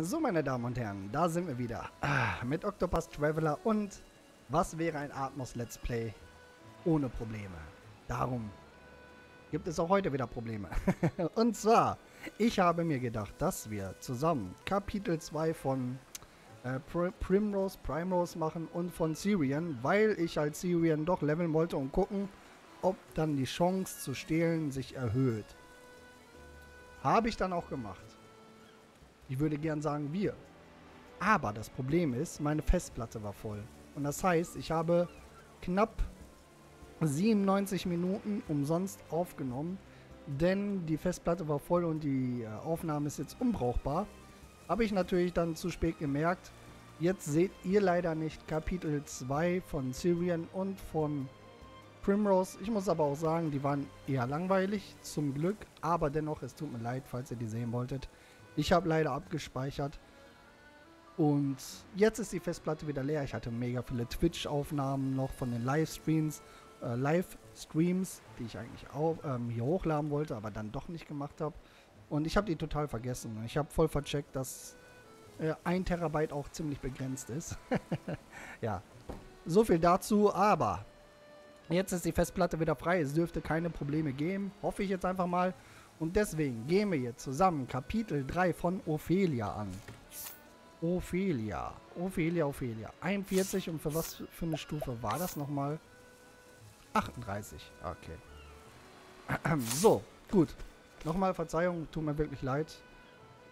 So, meine Damen und Herren, da sind wir wieder. Mit Octopus Traveler und was wäre ein Atmos Let's Play ohne Probleme? Darum gibt es auch heute wieder Probleme. und zwar, ich habe mir gedacht, dass wir zusammen Kapitel 2 von äh, Pr Primrose, Primrose machen und von Syrian, weil ich als Syrian doch leveln wollte und gucken, ob dann die Chance zu stehlen sich erhöht. Habe ich dann auch gemacht. Ich würde gern sagen wir. Aber das Problem ist, meine Festplatte war voll. Und das heißt, ich habe knapp 97 Minuten umsonst aufgenommen, denn die Festplatte war voll und die äh, Aufnahme ist jetzt unbrauchbar. Habe ich natürlich dann zu spät gemerkt. Jetzt seht ihr leider nicht Kapitel 2 von Syrian und von Primrose. Ich muss aber auch sagen, die waren eher langweilig, zum Glück. Aber dennoch, es tut mir leid, falls ihr die sehen wolltet. Ich habe leider abgespeichert. Und jetzt ist die Festplatte wieder leer. Ich hatte mega viele Twitch-Aufnahmen noch von den Livestreams, äh, Livestreams, die ich eigentlich auch ähm, hier hochladen wollte, aber dann doch nicht gemacht habe. Und ich habe die total vergessen. Ich habe voll vercheckt, dass äh, ein Terabyte auch ziemlich begrenzt ist. ja, so viel dazu. Aber jetzt ist die Festplatte wieder frei. Es dürfte keine Probleme geben. Hoffe ich jetzt einfach mal. Und deswegen gehen wir jetzt zusammen Kapitel 3 von Ophelia an. Ophelia. Ophelia, Ophelia. 41 und für was für eine Stufe war das nochmal? 38. Okay. So, gut. Nochmal Verzeihung, tut mir wirklich leid.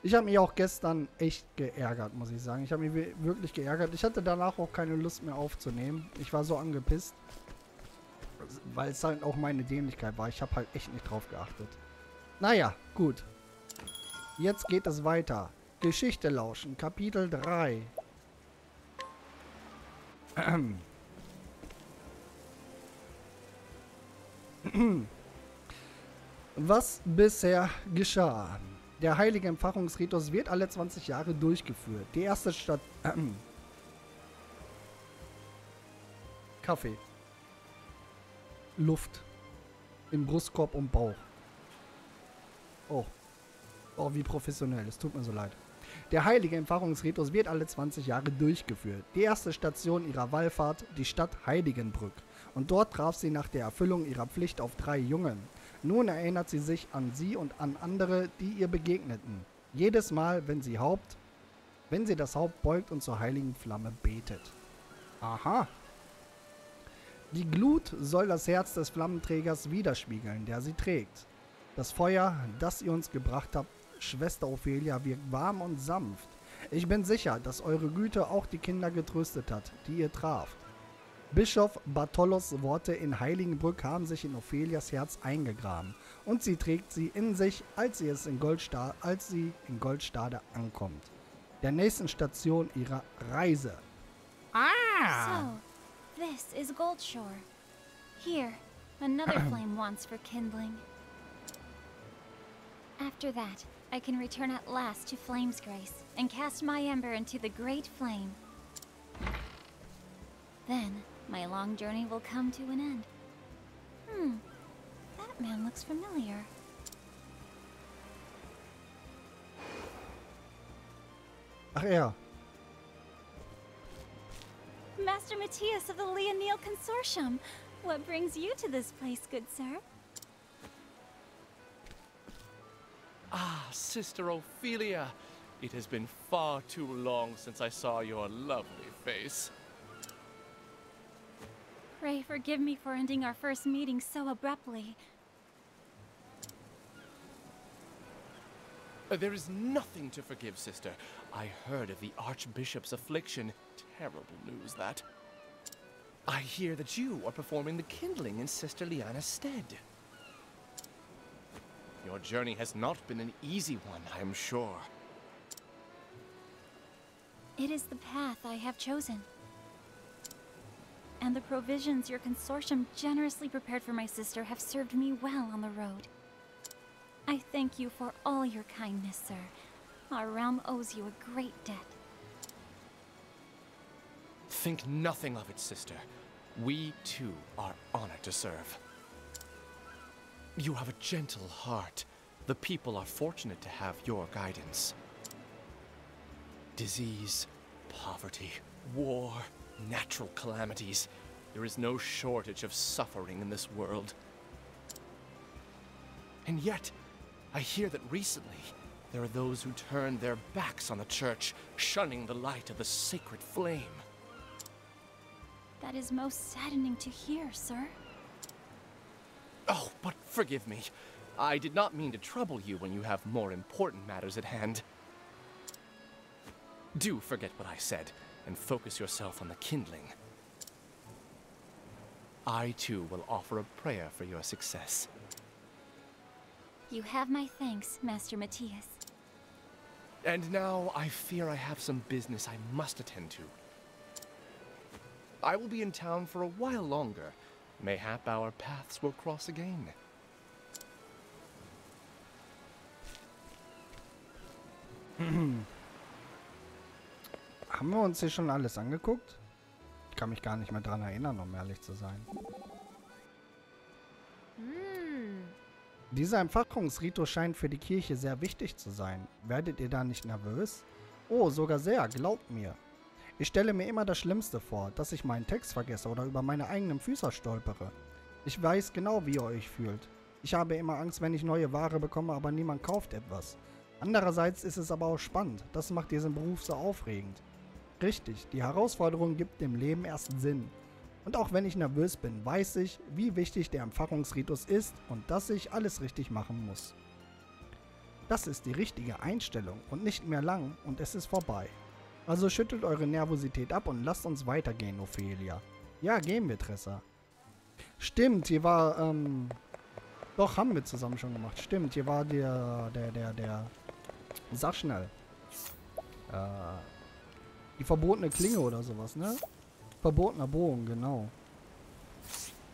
Ich habe mich auch gestern echt geärgert, muss ich sagen. Ich habe mich wirklich geärgert. Ich hatte danach auch keine Lust mehr aufzunehmen. Ich war so angepisst. Weil es halt auch meine Dämlichkeit war. Ich habe halt echt nicht drauf geachtet. Naja, gut. Jetzt geht es weiter. Geschichte lauschen, Kapitel 3. Was bisher geschah. Der heilige Empfachungsritus wird alle 20 Jahre durchgeführt. Die erste Stadt... Kaffee. Luft. Im Brustkorb und Bauch. Oh. Oh, wie professionell. Es tut mir so leid. Der heilige Entfahrungsritus wird alle 20 Jahre durchgeführt. Die erste Station ihrer Wallfahrt, die Stadt Heiligenbrück. Und dort traf sie nach der Erfüllung ihrer Pflicht auf drei Jungen. Nun erinnert sie sich an sie und an andere, die ihr begegneten. Jedes Mal, wenn sie Haupt, wenn sie das Haupt beugt und zur heiligen Flamme betet. Aha. Die Glut soll das Herz des Flammenträgers widerspiegeln, der sie trägt. Das Feuer, das ihr uns gebracht habt, Schwester Ophelia, wirkt warm und sanft. Ich bin sicher, dass eure Güte auch die Kinder getröstet hat, die ihr traft. Bischof Bartholos Worte in Heiligenbrück haben sich in Ophelias Herz eingegraben und sie trägt sie in sich, als sie, es in Goldsta als sie in Goldstade ankommt. Der nächsten Station ihrer Reise. Ah! So, this is Goldshore. Here, another flame wants for kindling. After that, I can return at last to Flame's Grace and cast my ember into the great flame. Then, my long journey will come to an end. Hmm, that man looks familiar. Ach ja. Master Matthias of the Leonil Consortium. What brings you to this place, good sir? Ah, Sister Ophelia. It has been far too long since I saw your lovely face. Pray forgive me for ending our first meeting so abruptly. Uh, there is nothing to forgive, sister. I heard of the Archbishop's affliction. Terrible news, that. I hear that you are performing the kindling in Sister Liana's stead. Your journey has not been an easy one, I am sure. It is the path I have chosen. And the provisions your consortium generously prepared for my sister have served me well on the road. I thank you for all your kindness, sir. Our realm owes you a great debt. Think nothing of it, sister. We, too, are honored to serve. You have a gentle heart. The people are fortunate to have your guidance. Disease, poverty, war, natural calamities. There is no shortage of suffering in this world. And yet, I hear that recently there are those who turn their backs on the church, shunning the light of the sacred flame. That is most saddening to hear, sir. Oh, but forgive me. I did not mean to trouble you when you have more important matters at hand. Do forget what I said and focus yourself on the kindling. I too will offer a prayer for your success. You have my thanks, Master Matthias. And now I fear I have some business I must attend to. I will be in town for a while longer. Mayhap our paths will cross again. Haben wir uns hier schon alles angeguckt? Ich kann mich gar nicht mehr dran erinnern, um ehrlich zu sein. Dieser Empfachungsritus scheint für die Kirche sehr wichtig zu sein. Werdet ihr da nicht nervös? Oh, sogar sehr, glaubt mir. Ich stelle mir immer das Schlimmste vor, dass ich meinen Text vergesse oder über meine eigenen Füße stolpere. Ich weiß genau, wie ihr euch fühlt. Ich habe immer Angst, wenn ich neue Ware bekomme, aber niemand kauft etwas. Andererseits ist es aber auch spannend. Das macht diesen Beruf so aufregend. Richtig, die Herausforderung gibt dem Leben erst Sinn. Und auch wenn ich nervös bin, weiß ich, wie wichtig der Empfachungsritus ist und dass ich alles richtig machen muss. Das ist die richtige Einstellung und nicht mehr lang und es ist vorbei. Also schüttelt eure Nervosität ab und lasst uns weitergehen, Ophelia. Ja, gehen wir, Tressa. Stimmt, hier war, ähm... Doch, haben wir zusammen schon gemacht. Stimmt, hier war der, der, der, der... Sag schnell. Äh... Die verbotene Klinge oder sowas, ne? Verbotener Bogen, genau.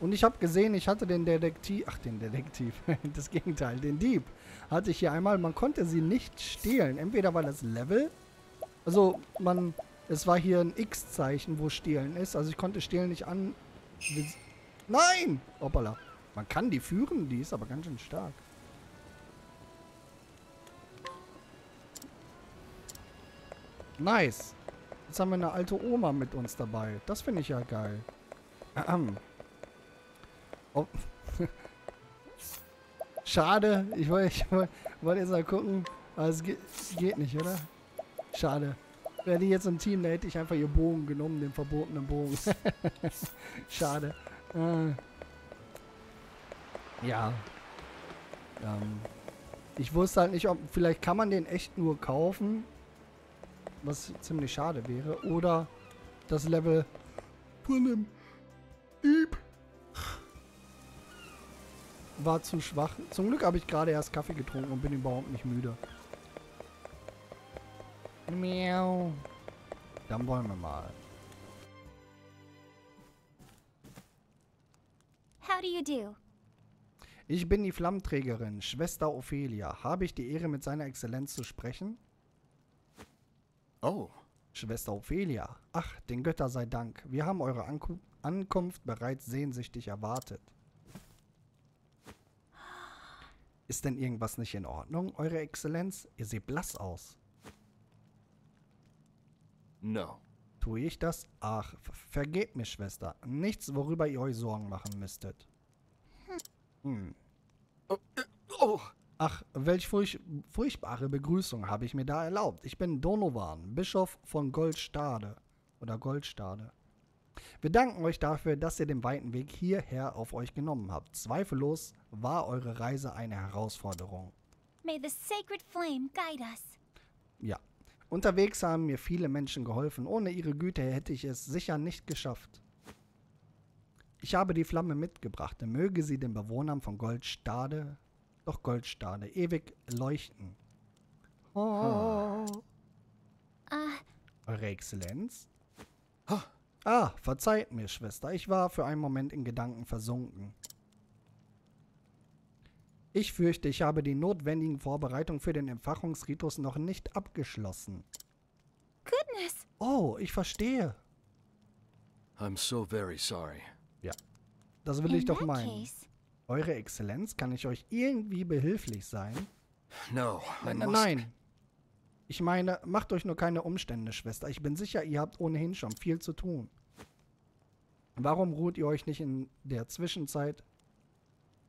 Und ich habe gesehen, ich hatte den Detektiv, ach den Detektiv, das Gegenteil, den Dieb, hatte ich hier einmal, man konnte sie nicht stehlen. Entweder weil das Level, also man, es war hier ein X-Zeichen, wo stehlen ist, also ich konnte stehlen nicht an, nein, hoppala. Man kann die führen, die ist aber ganz schön stark. Nice. Jetzt haben wir eine alte Oma mit uns dabei. Das finde ich ja geil. Ahem. Oh. Schade. Ich wollte wollt jetzt mal gucken. Aber es geht, geht nicht, oder? Schade. Wäre die jetzt im Team, da hätte ich einfach ihr Bogen genommen, den verbotenen Bogen. Schade. Äh. Ja. Ähm. Ich wusste halt nicht, ob... Vielleicht kann man den echt nur kaufen was ziemlich schade wäre. Oder das Level von dem Dieb war zu schwach. Zum Glück habe ich gerade erst Kaffee getrunken und bin überhaupt nicht müde. Miau. Dann wollen wir mal. How do you do? Ich bin die Flammenträgerin, Schwester Ophelia. Habe ich die Ehre, mit seiner Exzellenz zu sprechen? Oh. Schwester Ophelia. Ach, den Götter sei Dank. Wir haben eure Anku Ankunft bereits sehnsüchtig erwartet. Ist denn irgendwas nicht in Ordnung, Eure Exzellenz? Ihr seht blass aus. No. Tue ich das? Ach, vergebt mir, Schwester. Nichts, worüber ihr euch Sorgen machen müsstet. Hm. Oh. oh. Ach, welch furch furchtbare Begrüßung habe ich mir da erlaubt. Ich bin Donovan, Bischof von Goldstade. Oder Goldstade. Wir danken euch dafür, dass ihr den weiten Weg hierher auf euch genommen habt. Zweifellos war eure Reise eine Herausforderung. May the sacred flame guide us. Ja. Unterwegs haben mir viele Menschen geholfen. Ohne ihre Güte hätte ich es sicher nicht geschafft. Ich habe die Flamme mitgebracht. Möge sie den Bewohnern von Goldstade doch Goldstade, ewig leuchten. Oh. Ah. Eure Exzellenz? Ah, verzeiht mir, Schwester. Ich war für einen Moment in Gedanken versunken. Ich fürchte, ich habe die notwendigen Vorbereitungen für den Empfachungsritus noch nicht abgeschlossen. Goodness. Oh, ich verstehe. I'm so very sorry. Ja, das will In ich doch meinen. case, Eure Exzellenz, kann ich euch irgendwie behilflich sein? No, I Nein, must. nein. Ich meine, macht euch nur keine Umstände, Schwester. Ich bin sicher, ihr habt ohnehin schon viel zu tun. Warum ruht ihr euch nicht in der Zwischenzeit?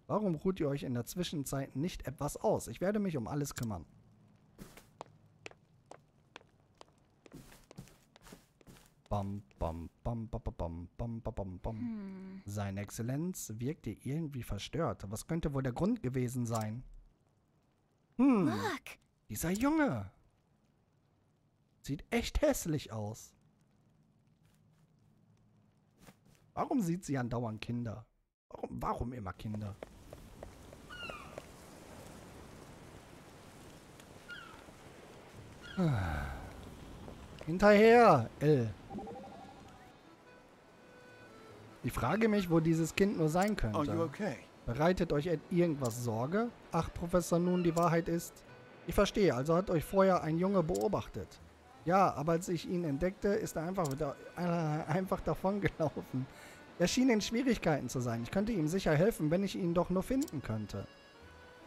Warum ruht ihr euch in der Zwischenzeit nicht etwas aus? Ich werde mich um alles kümmern. Bam, bam, bam, bam, bam, bam, bam, bam, hm. Seine Exzellenz wirkte irgendwie verstört. Was könnte wohl der Grund gewesen sein? Hm, Mark. dieser Junge. Sieht echt hässlich aus. Warum sieht sie andauernd Kinder? Warum, warum immer Kinder? Ah. Hinterher, L. Ich frage mich, wo dieses Kind nur sein könnte. Okay? Bereitet euch irgendwas Sorge? Ach, Professor, nun die Wahrheit ist. Ich verstehe, also hat euch vorher ein Junge beobachtet. Ja, aber als ich ihn entdeckte, ist er einfach, wieder, äh, einfach davongelaufen. Er schien in Schwierigkeiten zu sein. Ich könnte ihm sicher helfen, wenn ich ihn doch nur finden könnte.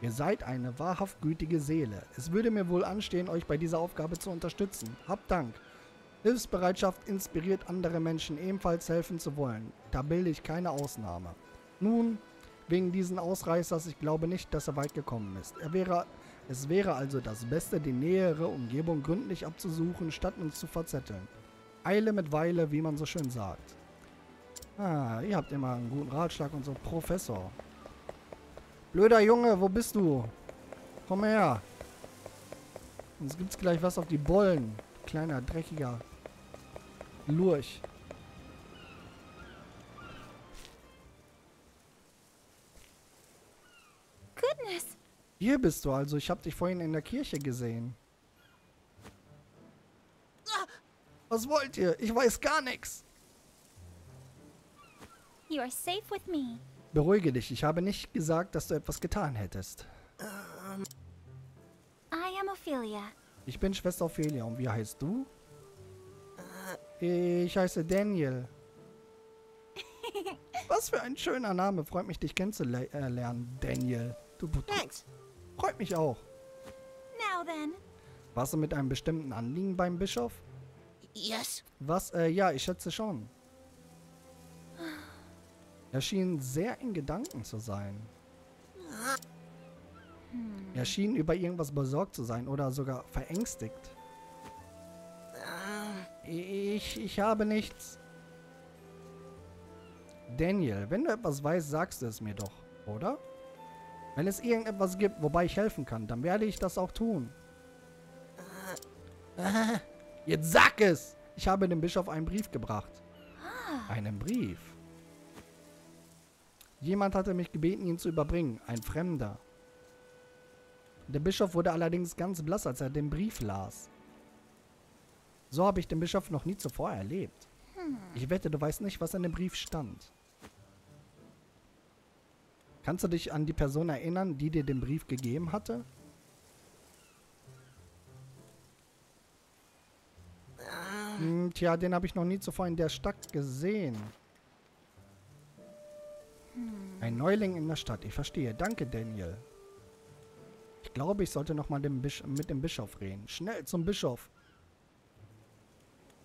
Ihr seid eine wahrhaft gütige Seele. Es würde mir wohl anstehen, euch bei dieser Aufgabe zu unterstützen. Habt Dank. Hilfsbereitschaft inspiriert andere Menschen ebenfalls helfen zu wollen. Da bilde ich keine Ausnahme. Nun, wegen diesen Ausreißers, ich glaube nicht, dass er weit gekommen ist. Er wäre, es wäre also das Beste, die nähere Umgebung gründlich abzusuchen, statt uns zu verzetteln. Eile mit Weile, wie man so schön sagt. Ah, ihr habt immer einen guten Ratschlag und so. Professor. Blöder Junge, wo bist du? Komm her. Sonst gibt's gleich was auf die Bollen. Kleiner, dreckiger Lurch. Goodness! Hier bist du also. Ich hab dich vorhin in der Kirche gesehen. Was wollt ihr? Ich weiß gar nichts. You are safe with me. Beruhige dich. Ich habe nicht gesagt, dass du etwas getan hättest. I am Ophelia. Ich bin Schwester Ophelia. Und wie heißt du? Ich heiße Daniel. Was für ein schöner Name. Freut mich, dich kennenzulernen, Daniel. Du, du, Thanks. freut mich auch. Now then. Warst du mit einem bestimmten Anliegen beim Bischof? Yes. Was? Äh, ja, ich schätze schon. Er schien sehr in Gedanken zu sein. Er schien über irgendwas besorgt zu sein oder sogar verängstigt. Ich, ich habe nichts. Daniel, wenn du etwas weißt, sagst du es mir doch, oder? Wenn es irgendetwas gibt, wobei ich helfen kann, dann werde ich das auch tun. Jetzt sag es! Ich habe dem Bischof einen Brief gebracht. Einen Brief? Jemand hatte mich gebeten, ihn zu überbringen. Ein Fremder. Der Bischof wurde allerdings ganz blass, als er den Brief las. So habe ich den Bischof noch nie zuvor erlebt. Ich wette, du weißt nicht, was in dem Brief stand. Kannst du dich an die Person erinnern, die dir den Brief gegeben hatte? Hm, tja, den habe ich noch nie zuvor in der Stadt gesehen. Ein Neuling in der Stadt. Ich verstehe. Danke, Daniel. Ich glaube, ich sollte noch mal dem Bisch mit dem Bischof reden. Schnell zum Bischof.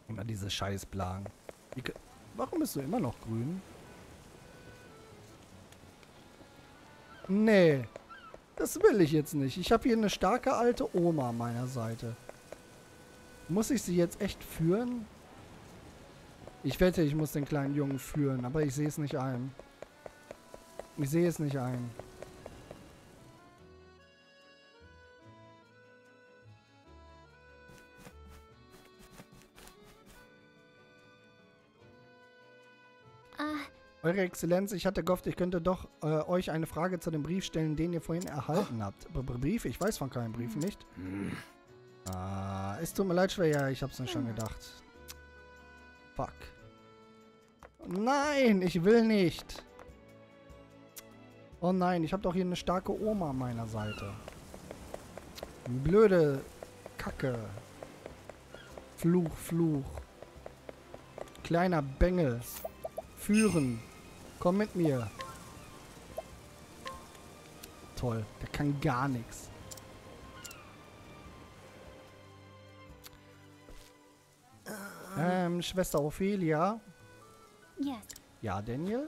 Immer diese ge- Warum bist du immer noch grün? Nee. Das will ich jetzt nicht. Ich habe hier eine starke alte Oma an meiner Seite. Muss ich sie jetzt echt führen? Ich wette, ich muss den kleinen Jungen führen, aber ich sehe es nicht ein. Ich sehe es nicht ein. Uh, Eure Exzellenz, ich hatte gehofft, ich könnte doch äh, euch eine Frage zu dem Brief stellen, den ihr vorhin erhalten habt. B Brief? Ich weiß von keinem Brief, nicht? Ah, es tut mir leid, schwer. Ja, ich hab's mir schon gedacht. Fuck. Nein, ich will nicht. Oh nein, ich habe doch hier eine starke Oma an meiner Seite. Blöde Kacke. Fluch, Fluch. Kleiner Bengel. Führen. Komm mit mir. Toll, der kann gar nichts. Ähm, Schwester Ophelia. Yes. Ja, Daniel?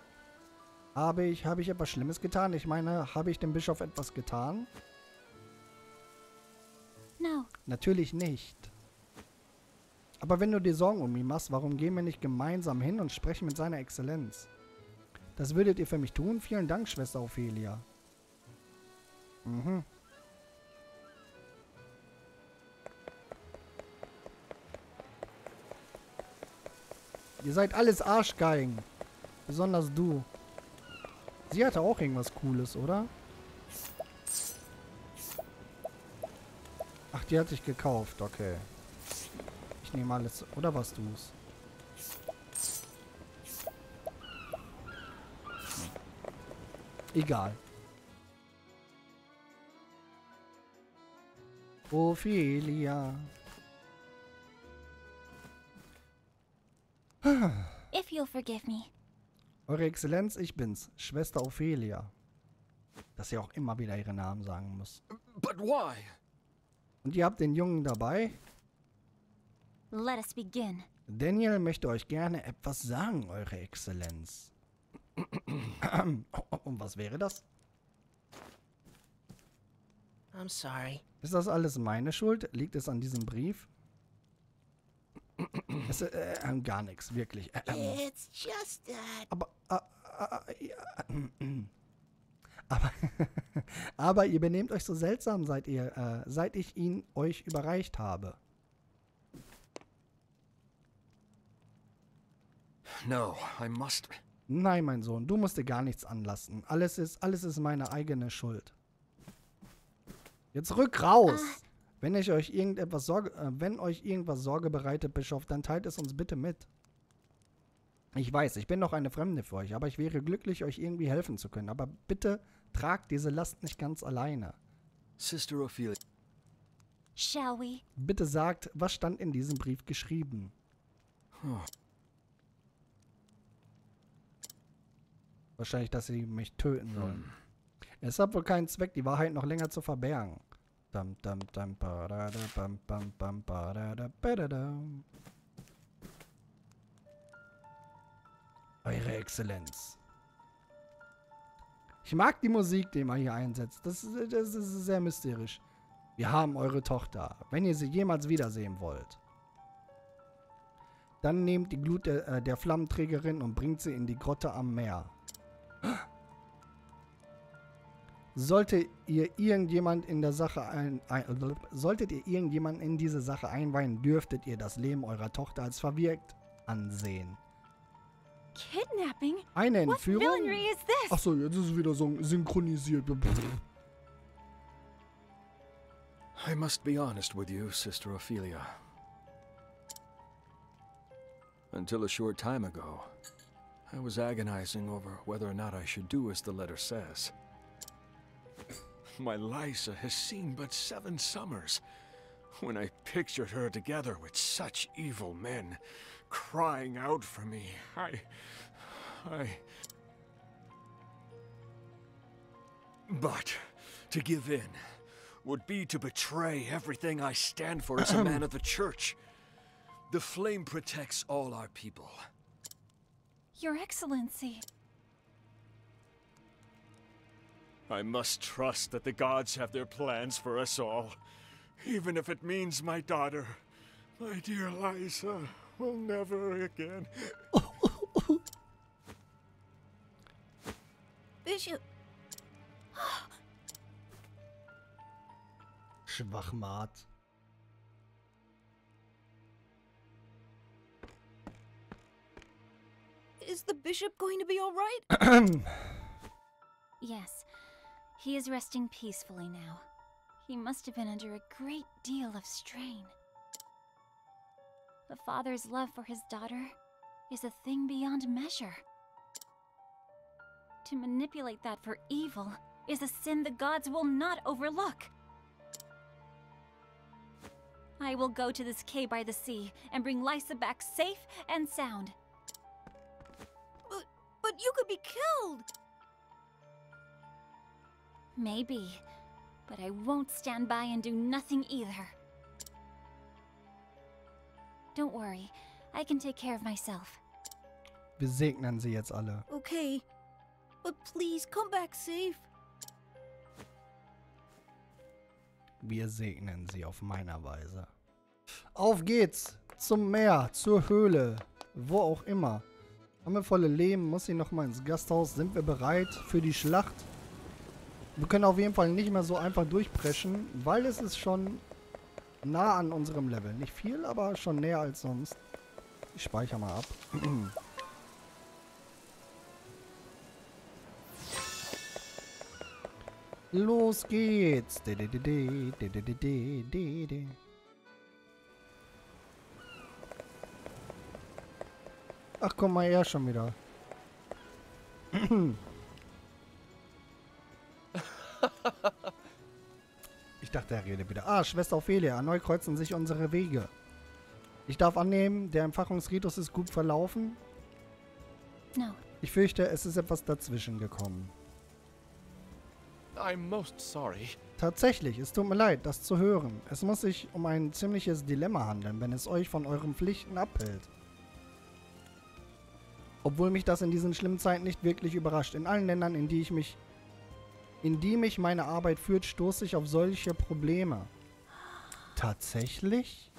Habe ich, habe ich etwas Schlimmes getan? Ich meine, habe ich dem Bischof etwas getan? No. Natürlich nicht. Aber wenn du dir Sorgen um ihn machst, warum gehen wir nicht gemeinsam hin und sprechen mit seiner Exzellenz? Das würdet ihr für mich tun? Vielen Dank, Schwester Ophelia. Mhm. Ihr seid alles Arschgeigen. Besonders du. Sie hatte auch irgendwas Cooles, oder? Ach, die hat sich gekauft. Okay. Ich nehme alles. Oder was du's? Egal. Ophelia. If you'll forgive me. Eure Exzellenz, ich bin's. Schwester Ophelia. Dass sie auch immer wieder ihren Namen sagen muss. But why? Und ihr habt den Jungen dabei? Let us begin. Daniel möchte euch gerne etwas sagen, Eure Exzellenz. Und was wäre das? I'm sorry. Ist das alles meine Schuld? Liegt es an diesem Brief? Es, äh, äh, gar nichts, wirklich. Ähm, It's just that. aber, äh, äh, ja, aber, aber ihr benehmt euch so seltsam, seit ihr, äh, seit ich ihn euch überreicht habe. No, I must. Nein, mein Sohn, du musst dir gar nichts anlassen. Alles ist, alles ist meine eigene Schuld. Jetzt rück raus! Wenn ich euch irgendetwas Sorge, äh, wenn euch irgendwas Sorge bereitet, Bischof, dann teilt es uns bitte mit. Ich weiß, ich bin noch eine Fremde für euch, aber ich wäre glücklich, euch irgendwie helfen zu können. Aber bitte tragt diese Last nicht ganz alleine. Sister Ophelia. Shall we? Bitte sagt, was stand in diesem Brief geschrieben? Wahrscheinlich, dass sie mich töten sollen. Es hat wohl keinen Zweck, die Wahrheit noch länger zu verbergen. Dum, dum, dum, ba, da, da, bam, bam, bam, ba, da, da, ba, da, da. Eure Exzellenz. Ich mag die Musik, die man hier einsetzt. Das, ist- das ist sehr mysterisch. Wir haben eure Tochter. Wenn ihr sie jemals wiedersehen wollt, dann nehmt die Glut der, äh, der Flammenträgerin und bringt sie in die Grotte am Meer. Sollte ihr irgendjemand in der Sache ein, ein, solltet ihr irgendjemand in diese Sache einweihen, dürftet ihr das Leben eurer Tochter als verwirkt ansehen. Kidnapping? Eine Entführung? Achso, jetzt ist es wieder so synchronisiert. I must be honest with you, Sister Ophelia. Until a short time ago, I was agonizing over whether or not I should do as the letter says. My Lysa has seen but seven summers. When I pictured her together with such evil men, crying out for me, I. I. But to give in would be to betray everything I stand for as a man of the church. The flame protects all our people. Your Excellency. I must trust that the gods have their plans for us all, even if it means my daughter, my dear Liza, will never again. Bishop, Schwachmat. is the bishop going to be all right? Yes, he is resting peacefully now. He must have been under a great deal of strain. The father's love for his daughter is a thing beyond measure. To manipulate that for evil is a sin the gods will not overlook. I will go to this cave by the sea and bring Lysa back safe and sound. But, but you could be killed. Maybe, but I won't stand by and do nothing either. Don't worry, I can take care of myself. Wir segnen sie jetzt alle. Okay. But please come back safe. Wir segnen sie auf meiner Weise. Auf geht's! Zum Meer, zur Höhle, wo auch immer. Haben wir volle Leben? Muss sie nochmal ins Gasthaus? Sind wir bereit für die Schlacht? Wir können auf jeden Fall nicht mehr so einfach durchpreschen, weil es ist schon nah an unserem Level. Nicht viel, aber schon näher als sonst. Ich speichere mal ab. Los geht's. Ach, guck mal, er schon wieder. ich dachte, er redet wieder. Ah, Schwester Ophelia, erneut kreuzen sich unsere Wege. Ich darf annehmen, der Empfachungsritus ist gut verlaufen. No, Ich fürchte, es ist etwas dazwischen gekommen. I'm most sorry. Tatsächlich, es tut mir leid, das zu hören. Es muss sich um ein ziemliches Dilemma handeln, wenn es euch von euren Pflichten abhält. Obwohl mich das in diesen schlimmen Zeiten nicht wirklich überrascht. In allen Ländern, in die ich mich, in die mich meine Arbeit führt, stoße ich auf solche Probleme. Tatsächlich?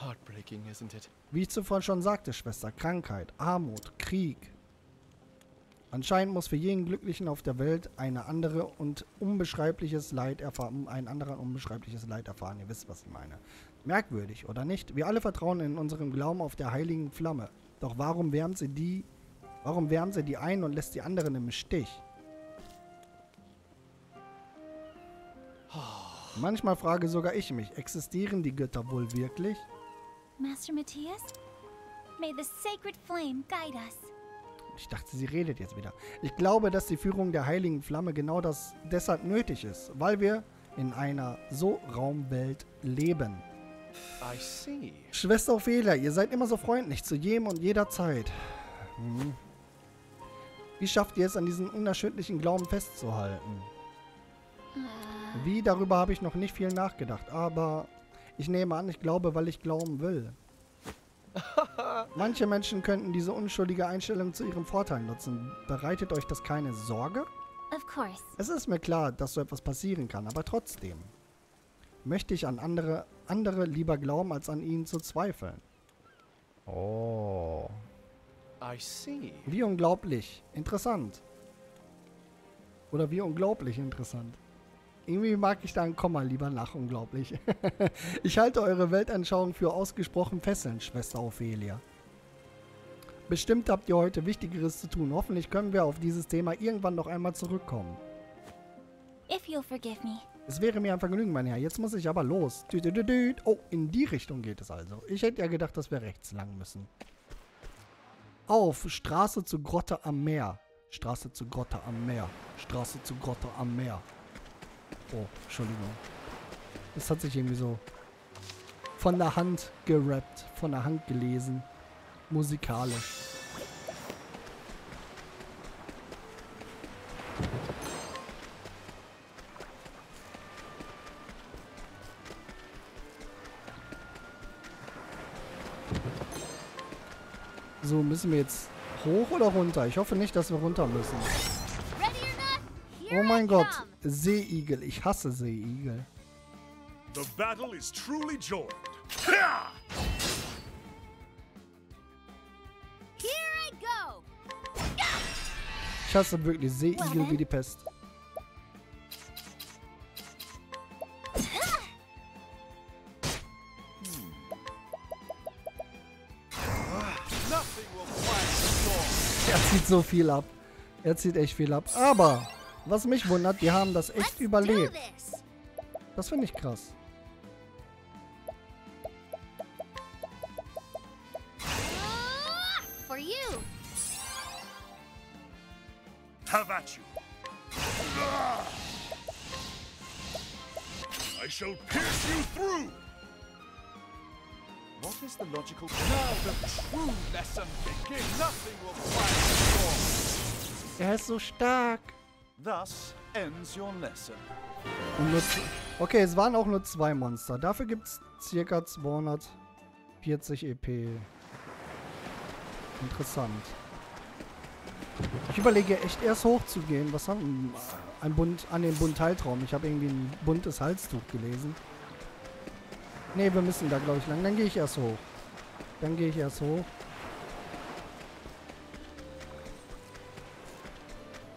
Heartbreaking, isn't it? Wie ich zuvor schon sagte, Schwester, Krankheit, Armut, Krieg. Anscheinend muss für jeden Glücklichen auf der Welt eine andere und unbeschreibliches Leid erfahren, ein anderer unbeschreibliches Leid erfahren. Ihr wisst, was ich meine. Merkwürdig, oder nicht? Wir alle vertrauen in unserem Glauben auf der heiligen Flamme. Doch warum wärmt sie die, warum wärmt sie die einen und lässt die anderen im Stich? Manchmal frage sogar ich mich, existieren die Götter wohl wirklich? Master Matthias? May the sacred flame guide us. Ich dachte, sie redet jetzt wieder. Ich glaube, dass die Führung der heiligen Flamme genau das deshalb nötig ist, weil wir in einer so Raumwelt leben. I see. Schwester Ophelia, ihr seid immer so freundlich zu jedem und jeder Zeit. Hm. Wie schafft ihr es, an diesem unerschütterlichen Glauben festzuhalten? Wie, darüber habe ich noch nicht viel nachgedacht, aber ich nehme an, ich glaube, weil ich glauben will. Manche Menschen könnten diese unschuldige Einstellung zu ihrem Vorteil nutzen. Bereitet euch das keine Sorge? Of course. Es ist mir klar, dass so etwas passieren kann, aber trotzdem möchte ich an andere, andere lieber glauben, als an ihnen zu zweifeln. Oh. I see. Wie unglaublich interessant. Oder wie unglaublich interessant. Irgendwie mag ich da ein Komma lieber nach unglaublich. ich halte eure Weltanschauung für ausgesprochen fesselnd, Schwester Ophelia. Bestimmt habt ihr heute Wichtigeres zu tun. Hoffentlich können wir auf dieses Thema irgendwann noch einmal zurückkommen. If you'll forgive me. Es wäre mir ein Vergnügen, mein Herr. Jetzt muss ich aber los. Oh, in die Richtung geht es also. Ich hätte ja gedacht, dass wir rechts lang müssen. Auf, Straße zu Grotte am Meer. Straße zu Grotte am Meer. Straße zu Grotte am Meer. Oh, Entschuldigung. Das hat sich irgendwie so von der Hand gerappt, von der Hand gelesen. Musikalisch. So, müssen wir jetzt hoch oder runter? Ich hoffe nicht, dass wir runter müssen. Oh mein Gott. Seeigel. Ich hasse Seeigel. The battle is truly joined. Here I go. Ich hasse wirklich Seeigel wie die Pest. Er zieht so viel ab. Er zieht echt viel ab. Aber, was mich wundert, die haben das echt überlebt. Das finde ich krass. Ah, For you. I shall pierce you through. What is the logical... Now the true lesson begins. Nothing will storm. Er ist so stark. Thus ends your lesson. Okay, es waren auch nur zwei Monster. Dafür gibt es circa 240 EP. Interessant. Ich überlege echt erst hochzugehen. Was haben ein Bund an den Bundteiltraum? Ich habe irgendwie ein buntes Halstuch gelesen. Ne, wir müssen da glaube ich lang. Dann gehe ich erst hoch. Dann gehe ich erst hoch.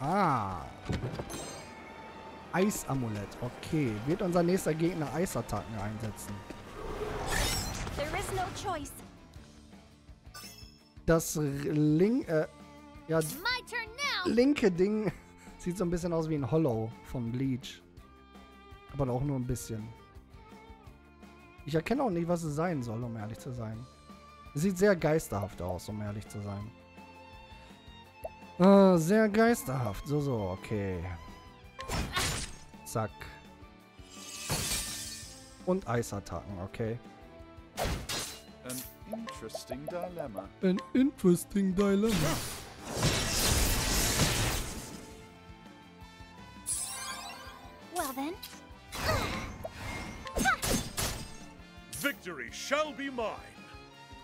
Ah. Eisamulett. Okay. Wird unser nächster Gegner Eisattacken einsetzen? Das link, äh, ja, linke Ding sieht so ein bisschen aus wie ein Hollow von Bleach. Aber auch nur ein bisschen. Ich erkenne auch nicht, was es sein soll, um ehrlich zu sein. Es sieht sehr geisterhaft aus, um ehrlich zu sein. Äh, sehr geisterhaft. So, so, okay. Zack. Und Eisattacken, okay. An interesting dilemma. An interesting dilemma. Well then, Victory shall be mine.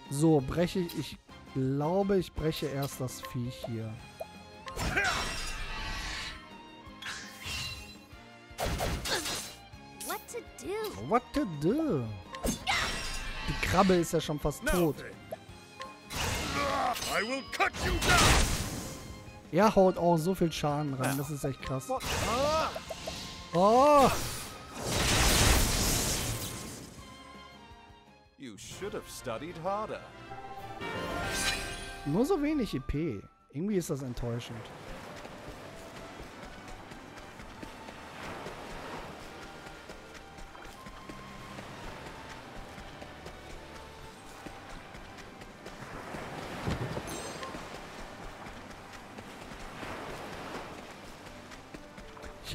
So, breche ich. Ich glaube, ich breche erst das Viech hier. What to do? Die Krabbe ist ja schon fast tot. then. I will cut you down. Er haut auch so viel Schaden rein. Das ist echt krass. Oh! You should have studied harder. Nur so wenig EP. Irgendwie ist das enttäuschend.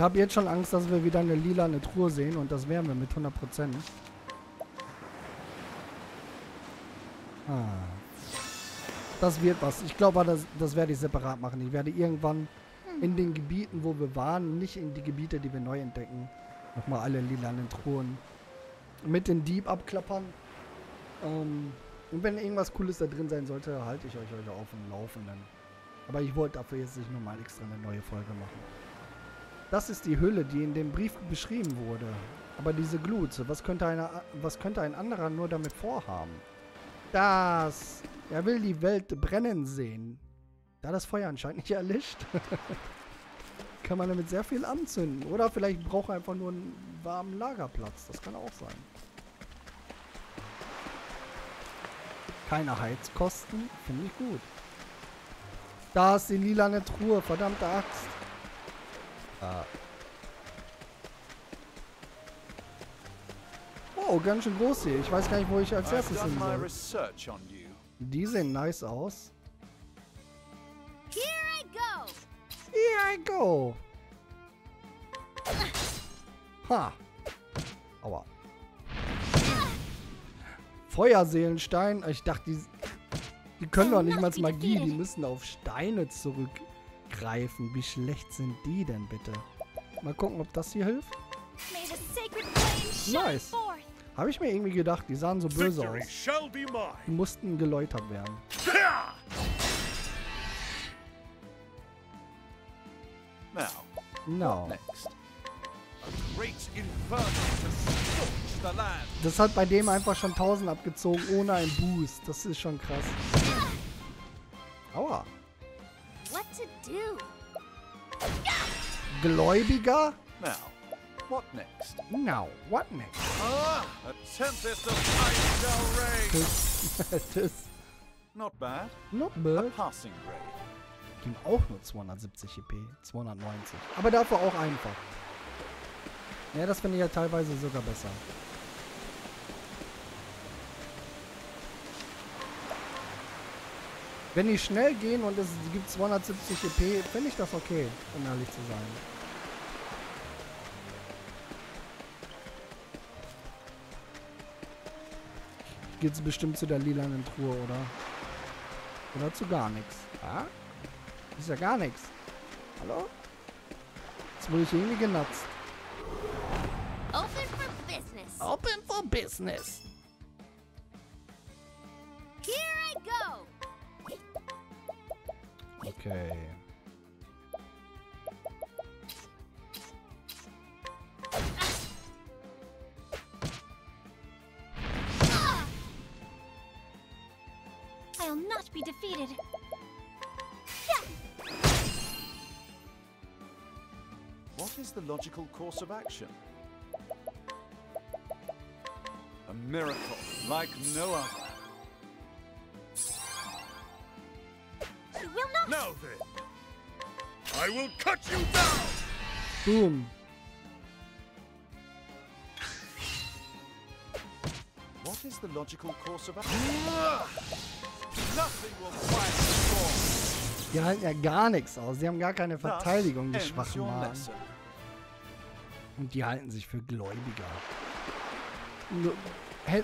Ich habe jetzt schon Angst, dass wir wieder eine lilane Truhe sehen und das wären wir mit 100%. Ah. Das wird was. Ich glaube, das, das werde ich separat machen. Ich werde irgendwann in den Gebieten, wo wir waren, nicht in die Gebiete, die wir neu entdecken, nochmal alle lilanen Truhen mit den Dieb abklappern. Ähm, und wenn irgendwas Cooles da drin sein sollte, halte ich euch, euch auf dem Laufenden. Aber ich wollte dafür jetzt nicht nochmal extra eine neue Folge machen. Das ist die Hülle, die in dem Brief beschrieben wurde. Aber diese Glut, was könnte, eine, was könnte ein anderer nur damit vorhaben? Das. Er will die Welt brennen sehen. Da das Feuer anscheinend nicht erlischt, kann man damit sehr viel anzünden. Oder vielleicht braucht er einfach nur einen warmen Lagerplatz. Das kann auch sein. Keine Heizkosten. Finde ich gut. Da ist die lilane Truhe. Verdammte Axt. Ah. Oh, ganz schön groß hier. Ich weiß gar nicht, wo ich als erstes hin soll. Die sehen nice aus. Here I go. Here I go. Ha. Aua. Feuerseelenstein. Ich dachte, die, die können doch nicht mal Magie. Die müssen auf Steine zurückgreifen. Wie schlecht sind die denn bitte? Mal gucken, ob das hier hilft. Nice. Habe ich mir irgendwie gedacht. Die sahen so böse aus. Die mussten geläutert werden. Now, No. Das hat bei dem einfach schon 1000 abgezogen, ohne einen Boost. Das ist schon krass. Aua. What to do? Gläubiger? Now, what next? Now, what next? Ah, a tempest of ice shall rage. Das Not bad. not A bad. passing grade. Ging auch nur 270 EP. 290. Aber dafür auch einfach. Ja, das finde ich ja teilweise sogar besser. Wenn die schnell gehen und es gibt 270 EP, finde ich das okay, um ehrlich zu sein. Geht's bestimmt zu der lilanen Truhe, oder? Oder zu gar nichts. Ja? Ist ja gar nichts. Hallo? Jetzt wurde ich irgendwie genutzt. Open for business. Open for business. Okay. I'll not be defeated. What is the logical course of action? A miracle like no other. Boom. What is the logical course of action? Nothing will quiet the storm. Die halten ja gar nichts aus. Die haben gar keine Verteidigung, die schwachen Magen. Und die halten sich für Gläubiger. Nur-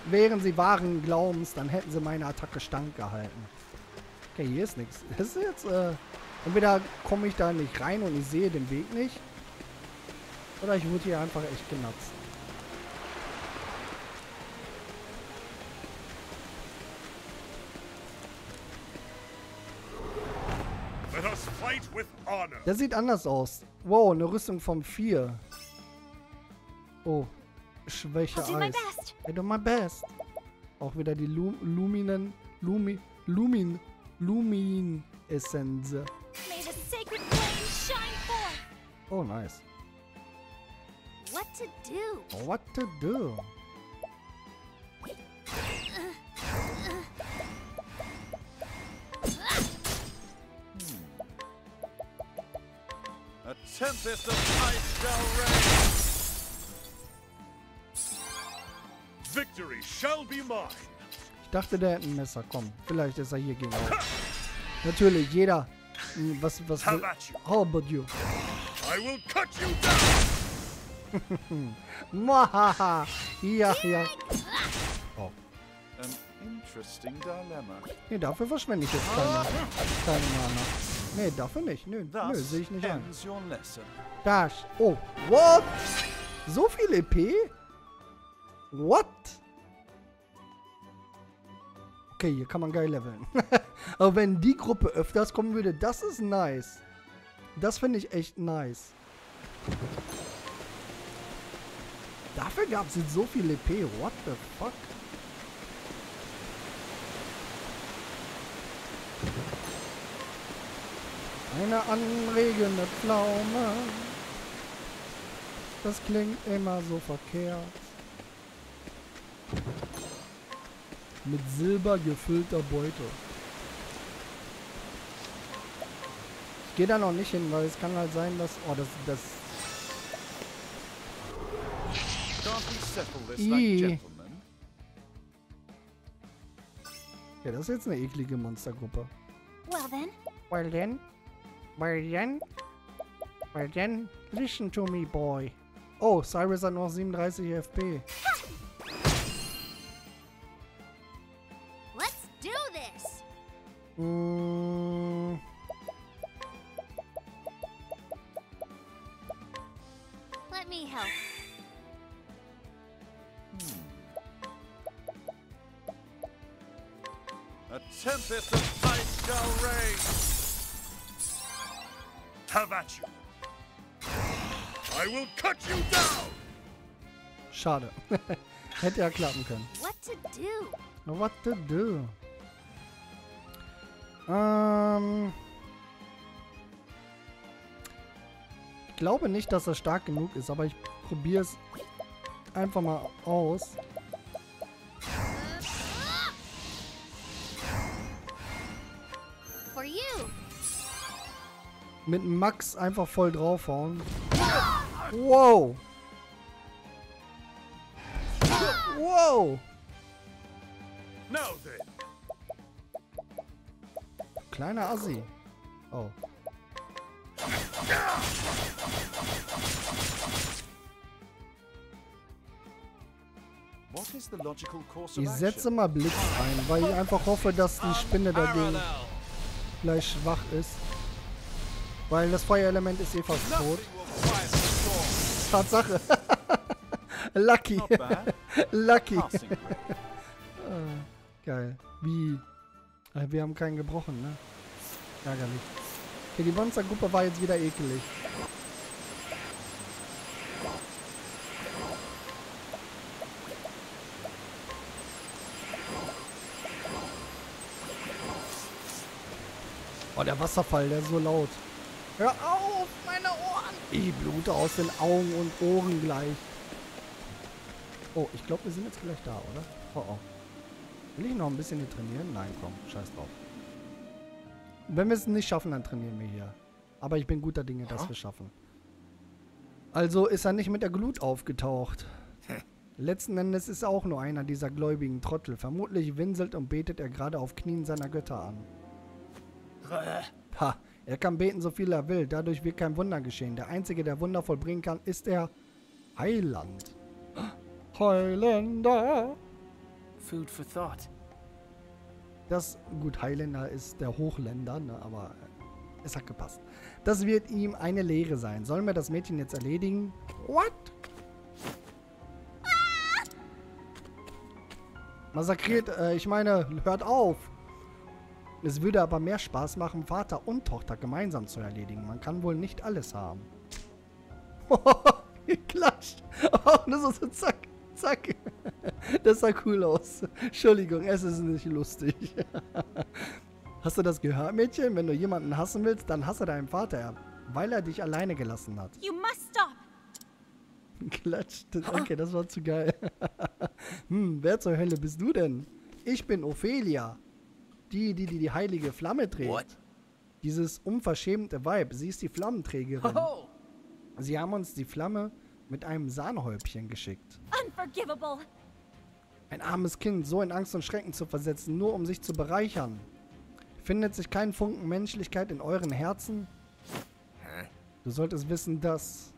Wären sie wahren Glaubens, dann hätten sie meine Attacke standgehalten. Okay, hier ist nichts. Das ist jetzt, äh, entweder komme ich da nicht rein und ich sehe den Weg nicht. Oder ich wurde hier einfach echt honor! Der sieht anders aus. Wow, eine Rüstung vom 4. Oh, Schwäche Eis. best. I do my best. Auch wieder die Lu Luminen, Lumi, Lumin, Lumin Essence. May the sacred flame shine forth. Oh, nice. What to do? What to do? Hmm. A tempest of ice shall reign. Victory shall be mine! Ich dachte, der hätte ein Messer. Komm, vielleicht ist er hier gegen auch. Natürlich, jeder. Hm, Was, was. How about you? How about you? I will cut you down! Mwahaha. Ja, ja. An interesting dilemma. Nee, dafür verschwende ich jetzt keine, keine Mana. Nee, dafür nicht. Nö, nö, Thus sehe ich nicht lesson. Dash. Oh, what? So viel EP? What? Okay, hier kann man geil leveln. Aber wenn die Gruppe öfters kommen würde, das ist nice. Das finde ich echt nice. Dafür gab es jetzt so viel EP. What the fuck? Eine anregende Pflaume. Das klingt immer so verkehrt. Mit Silber gefüllter Beute. Ich gehe da noch nicht hin, weil es kann halt sein, dass... Oh, das... das gentlemen? ja, das ist jetzt eine eklige Monstergruppe. Well then, Well then... Well then... Well then... Listen to me, boy. Oh, Cyrus hat noch 37 FP. Let's Mm, Let me help. A tempest of ice shall rage. Have at you! I will cut you down! schade. Hätte ja klappen können. What to do? What to do? Ähm. Ich glaube nicht, dass er stark genug ist, aber ich probiere es einfach mal aus. For you. Mit Max einfach voll draufhauen. Wow! Wow! Now then, Kleiner Assi. Oh. Ich setze mal Blitz ein, weil ich einfach hoffe, dass die Spinne dagegen gleich schwach ist. Weil das Feuerelement ist eh fast tot. Tatsache. Lucky. Lucky. Geil. Wie? Äh, Wir haben keinen gebrochen, ne? Ärgerlich. Okay, die Monstergruppe war jetzt wieder ekelig. Oh, der Wasserfall, der ist so laut. Hör auf, meine Ohren! Ich blute aus den Augen und Ohren gleich. Oh, ich glaube, wir sind jetzt gleich da, oder? Oh, oh. Will ich noch ein bisschen hier trainieren? Nein, komm, scheiß drauf. Wenn wir es nicht schaffen, dann trainieren wir hier. Aber ich bin guter Dinge, dass wir es schaffen. Also ist er nicht mit der Glut aufgetaucht. Letzten Endes ist er auch nur einer dieser gläubigen Trottel. Vermutlich winselt und betet er gerade auf Knien seiner Götter an. Ha, er kann beten, so viel er will. Dadurch wird kein Wunder geschehen. Der Einzige, der Wunder vollbringen kann, ist der Heiland. Heiländer. Food for thought. Das, gut, Highlander ist der Hochländer, ne, aber es hat gepasst. Das wird ihm eine Lehre sein. Sollen wir das Mädchen jetzt erledigen? What? Massakriert, äh, ich meine, hört auf. Es würde aber mehr Spaß machen, Vater und Tochter gemeinsam zu erledigen. Man kann wohl nicht alles haben. Geklatscht. Oh, das ist so zack, zack. Das sah cool aus. Entschuldigung, es ist nicht lustig. Hast du das gehört, Mädchen? Wenn du jemanden hassen willst, dann hasse deinen Vater, weil er dich alleine gelassen hat. You must stop. Klatscht. Okay, das war zu geil. hm, wer zur Hölle bist du denn? Ich bin Ophelia. Die, die, die die heilige Flamme trägt. What? Dieses unverschämte Weib. Sie ist die Flammenträgerin. Oh! Sie haben uns die Flamme mit einem Sahnehäubchen geschickt. Unforgivable. Ein armes Kind so in Angst und Schrecken zu versetzen, nur um sich zu bereichern. Findet sich kein Funken Menschlichkeit in euren Herzen? Du solltest wissen, dass...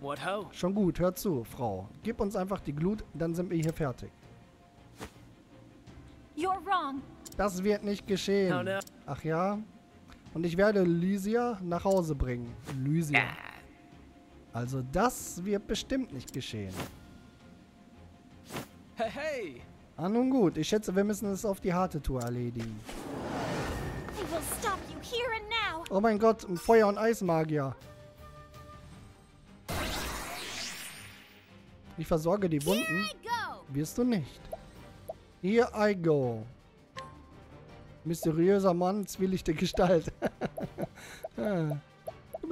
What ho? Schon gut, hör zu, Frau. Gib uns einfach die Glut, dann sind wir hier fertig. You're wrong. Das wird nicht geschehen. Oh no. Ach ja? Und ich werde Lysia nach Hause bringen. Lysia. Also das wird bestimmt nicht geschehen. Hey, hey! Ah, nun gut. Ich schätze, wir müssen es auf die harte Tour erledigen. Oh mein Gott, ein Feuer- und Eismagier. Ich versorge die Wunden. Wirst du nicht. Here I go. Mysteriöser Mann, zwielichte Gestalt. Ah.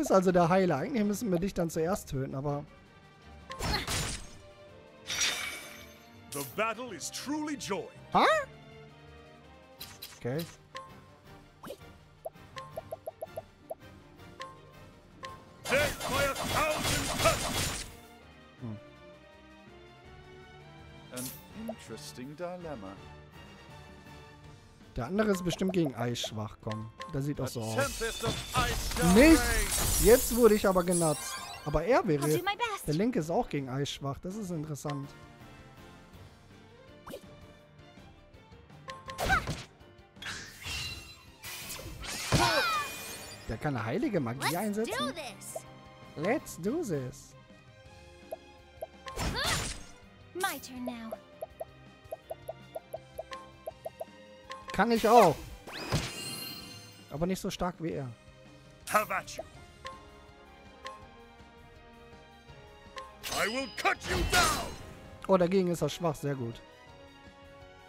Du bist also der Heiler. Eigentlich müssen wir dich dann zuerst töten, aber... The battle is truly joy. Ha? Okay. Death by a thousand cuts! An interesting dilemma. Der andere ist bestimmt gegen Eis schwach. Komm, der sieht auch so aus. Rage. Jetzt wurde ich aber genutzt. Aber er wäre... Der linke ist auch gegen Eis schwach. Das ist interessant. Der kann eine heilige Magie einsetzen. Let's do this. My turn now. Kann ich auch. Aber nicht so stark wie er. Oh, dagegen ist er schwach. Sehr gut.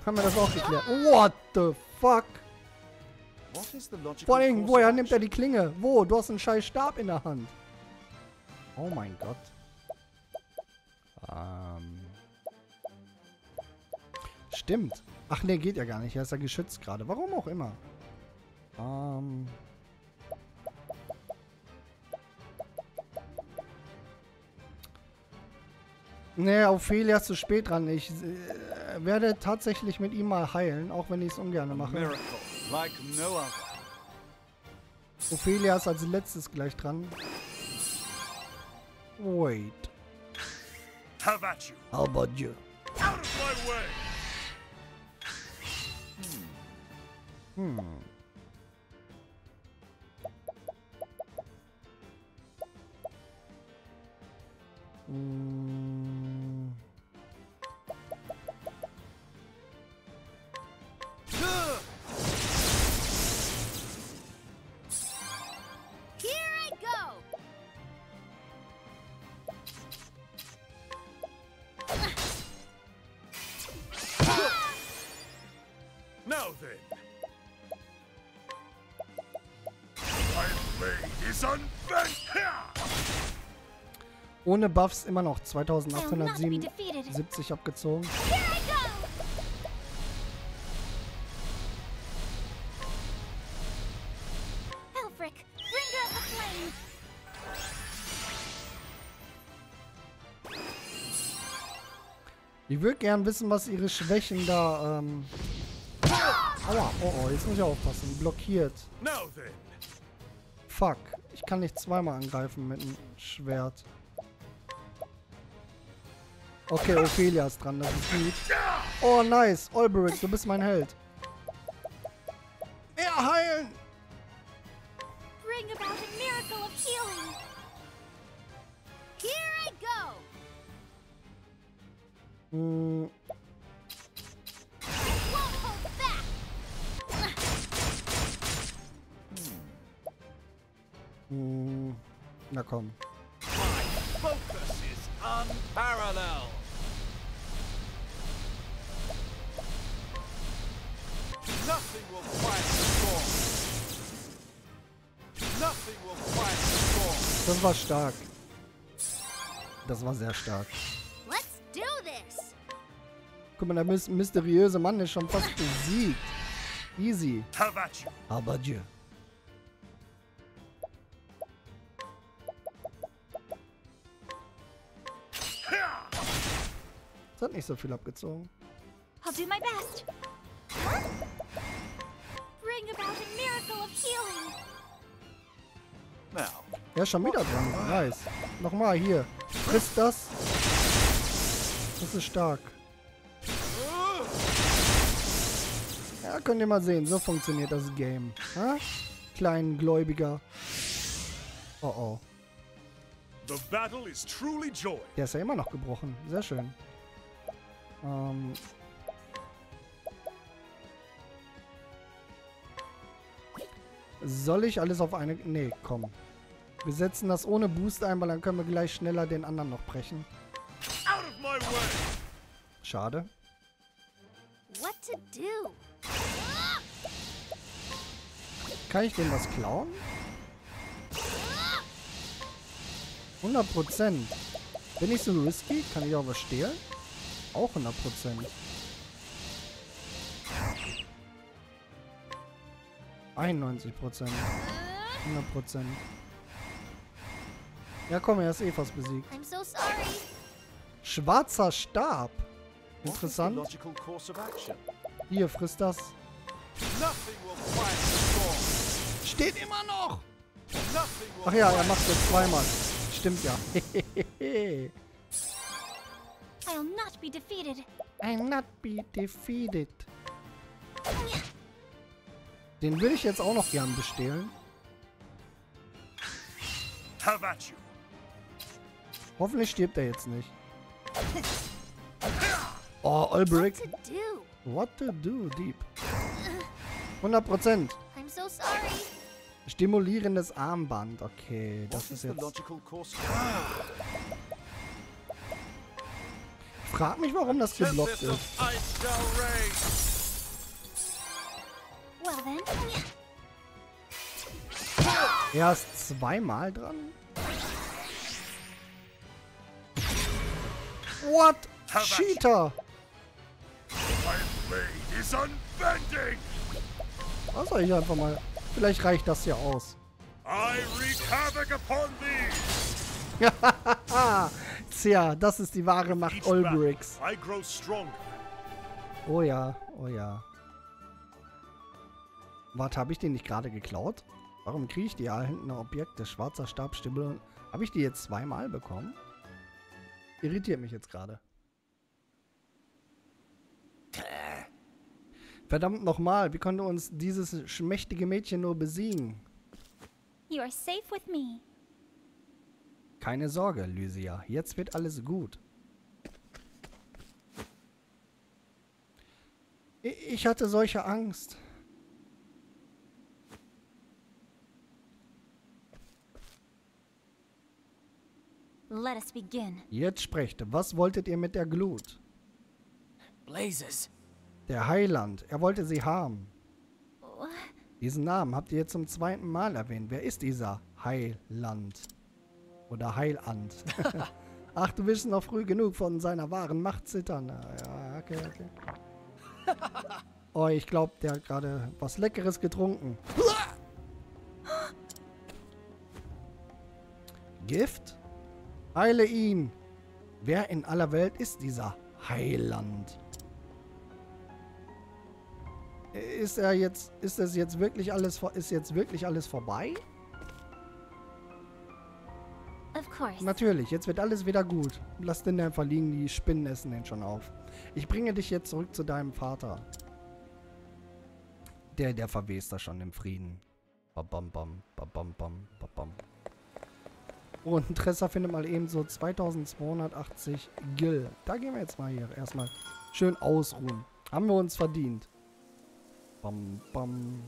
Haben wir das auch geklärt. What the fuck? Vor allem, woher nimmt er die Klinge? Wo? Du hast einen scheiß Stab in der Hand. Oh mein Gott. Ähm. Stimmt. Ach nee, geht ja gar nicht. Er ist ja geschützt gerade. Warum auch immer. Ähm. Nee, Ophelia ist zu spät dran. Ich äh, werde tatsächlich mit ihm mal heilen, auch wenn ich es ungern mache. like no. Ophelia ist als letztes gleich dran. Wait. Have at you! How about you? Out of my way! Hm. Mm. Ohne Buffs immer noch I'll not be 2877 defeated. abgezogen. Ich würde gern wissen, was ihre Schwächen da, ähm... Aua, oh oh, jetzt muss ich aufpassen. Blockiert. Fuck. Ich kann nicht zweimal angreifen mit dem Schwert. Okay, Ophelia ist dran, das ist gut. Oh, nice. Olberic, du bist mein Held. Mehr heilen! Bring about a miracle of healing! Here I go! Hm, hm, na komm. My focus is unparalleled. Nothing will quiet the storm. Nothing will quiet the storm. Das war stark. Das war sehr stark. Let's do this! Guck mal, der mys mysteriöse Mann ist schon fast besiegt. Easy. Aber Dieu. Das hat nicht so viel abgezogen. I'll do my best! Ja, schon wieder dran. Nice. Nochmal hier. Frisst das. Das ist stark. Ja, könnt ihr mal sehen. So funktioniert das Game. Ha? Kleinen Gläubiger. Oh oh. the battle is truly joy. Der ist ja immer noch gebrochen. Sehr schön. Ähm. Soll ich alles auf eine... Nee, komm. Wir setzen das ohne Boost ein, weil dann können wir gleich schneller den anderen noch brechen. Out of my way. Schade. What to do? Kann ich dem was klauen? 100 Prozent. Bin ich so risky? Kann ich auch was stehlen? Auch 100 91 Prozent. 100 Prozent. Ja komm, er ist eh fast besiegt. I'm so sorry. Schwarzer Stab. Interessant. Hier, frisst das. Nothing will quiet the storm. Steht immer noch! Nothing will Ach ja, er macht jetzt zweimal. Stimmt ja. I'll not be defeated! I'm not be defeated. Den würde ich jetzt auch noch gern bestehlen. Hoffentlich stirbt er jetzt nicht. Oh, Olbrick. What to do? What to do, Deep? 100%. I'm so sorry. Stimulierendes Armband. Okay, das is ist jetzt... Frag mich, warum das geblockt ist. Er ist zweimal dran? What? Cheater! Was soll ich einfach mal... Vielleicht reicht das ja aus. I wreak havoc upon thee. Tja, das ist die wahre Macht Olbricks. Oh ja, oh ja. Warte, habe ich den nicht gerade geklaut? Warum kriege ich die erhaltenen Objekte? Schwarzer Stabstimme. Habe ich die jetzt zweimal bekommen? Irritiert mich jetzt gerade. Verdammt nochmal, wie konnte uns dieses schmächtige Mädchen nur besiegen? you are safe with me. Keine Sorge, Lysia. Jetzt wird alles gut. Ich hatte solche Angst. Let us begin. Jetzt sprecht. Was wolltet ihr mit der Glut? Blazes. Der Heiland. Er wollte sie haben. Diesen Namen habt ihr jetzt zum zweiten Mal erwähnt. Wer ist dieser Heiland? Oder Heiland? Ach, du willst noch früh genug von seiner wahren Macht zittern. Ja, okay, okay. Oh, ich glaube, der hat gerade was Leckeres getrunken. Gift? Heile ihn! Wer in aller Welt ist dieser Heiland? Ist er jetzt, ist das jetzt wirklich alles, ist jetzt wirklich alles vorbei? Of course. Natürlich, jetzt wird alles wieder gut. Lass den einfach liegen, die Spinnen essen den schon auf. Ich bringe dich jetzt zurück zu deinem Vater. Der, der verwest da schon im Frieden. Babam, bam, babam, bam, babam. Und Tressa findet mal eben so 2280 Gil. Da gehen wir jetzt mal hier erstmal schön ausruhen. Haben wir uns verdient. Bam, bam.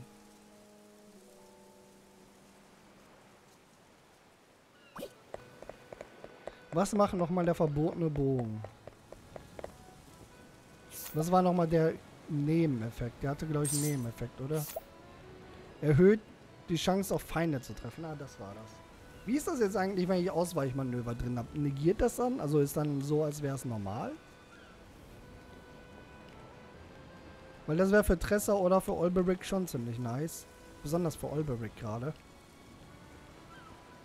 Was macht nochmal der verbotene Bogen? Das war nochmal der Nebeneffekt. Der hatte, glaube ich, einen Nebeneffekt, oder? Erhöht die Chance auf Feinde zu treffen. Ah, das war das. Wie ist das jetzt eigentlich, wenn ich Ausweichmanöver drin habe? Negiert das dann? Also ist dann so, als wäre es normal? Weil das wäre für Tressa oder für Olberic schon ziemlich nice. Besonders für Olberic gerade.